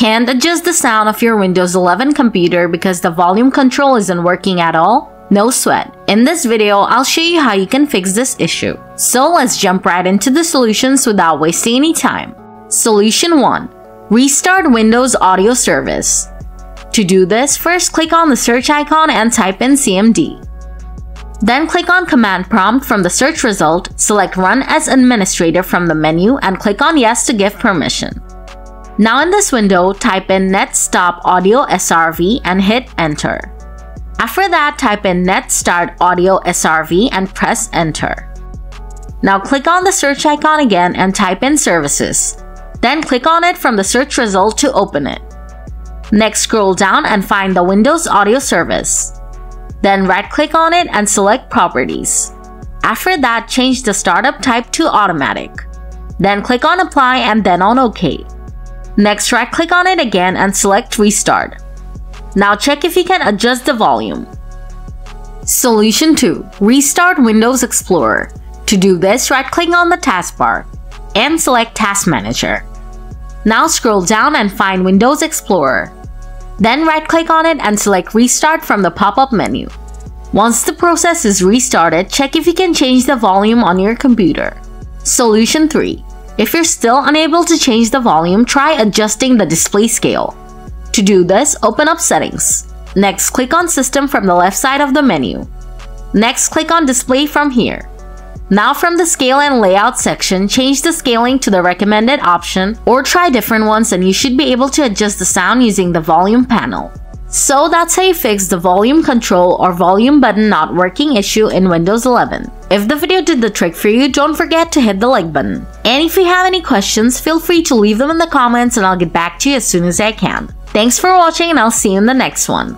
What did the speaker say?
Can't adjust the sound of your Windows 11 computer because the volume control isn't working at all? No sweat. In this video, I'll show you how you can fix this issue. So let's jump right into the solutions without wasting any time. Solution 1. Restart Windows Audio Service. To do this, first click on the search icon and type in CMD. Then click on Command Prompt from the search result, select Run as Administrator from the menu and click on Yes to give permission. Now in this window, type in Net Stop Audio SRV and hit Enter. After that, type in Net Start Audio SRV and press Enter. Now click on the search icon again and type in Services. Then click on it from the search result to open it. Next scroll down and find the Windows Audio Service. Then right-click on it and select Properties. After that, change the startup type to Automatic. Then click on Apply and then on OK. Next, right-click on it again and select Restart. Now check if you can adjust the volume. Solution 2. Restart Windows Explorer. To do this, right-click on the taskbar and select Task Manager. Now scroll down and find Windows Explorer. Then right-click on it and select Restart from the pop-up menu. Once the process is restarted, check if you can change the volume on your computer. Solution 3. If you're still unable to change the volume, try adjusting the display scale. To do this, open up Settings. Next, click on System from the left side of the menu. Next, click on Display from here. Now from the Scale and Layout section, change the scaling to the recommended option or try different ones and you should be able to adjust the sound using the volume panel. So that's how you fix the volume control or volume button not working issue in Windows 11. If the video did the trick for you, don't forget to hit the like button. And if you have any questions, feel free to leave them in the comments and I'll get back to you as soon as I can. Thanks for watching and I'll see you in the next one.